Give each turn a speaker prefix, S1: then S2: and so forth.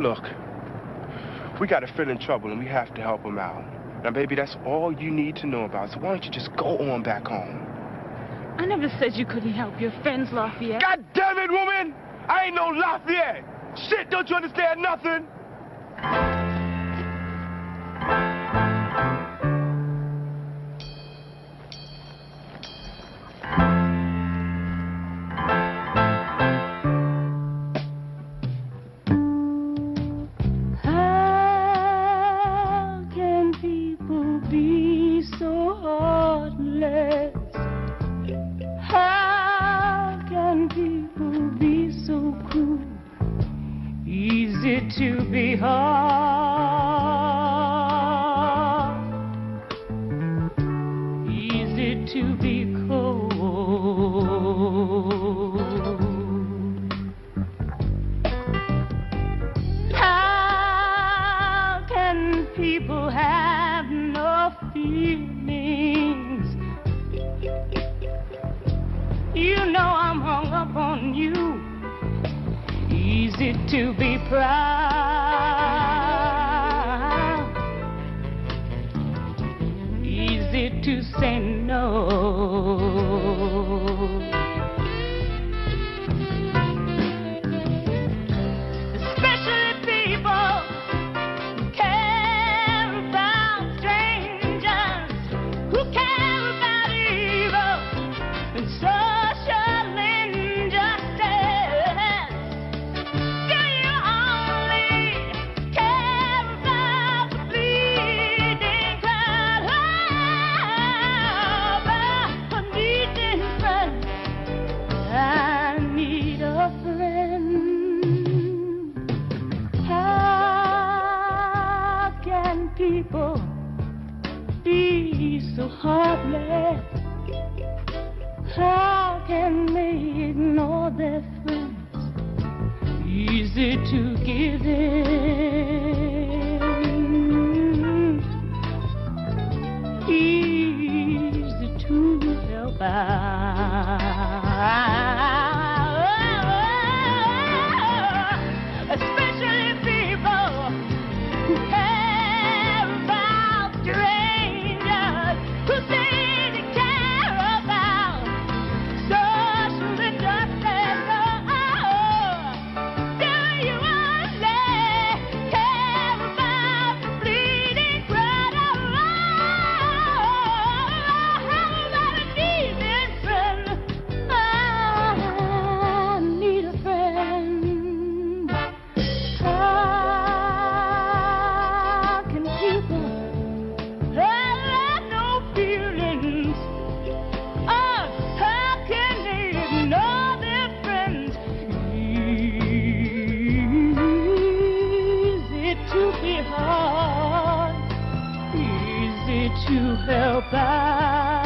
S1: Look, we got a friend in trouble and we have to help him out. Now, baby, that's all you need to know about. So why don't you just go on back home?
S2: I never said you couldn't help your friends, Lafayette.
S1: God damn it, woman! I ain't no Lafayette! Shit, don't you understand nothing?
S3: How can people be so cruel? Easy to be hard, easy to be cold. How can people have no feelings? You know I'm hung up on you. Easy to be proud, easy to say no. People be so heartless? How can they ignore their friends? Easy to give to help out.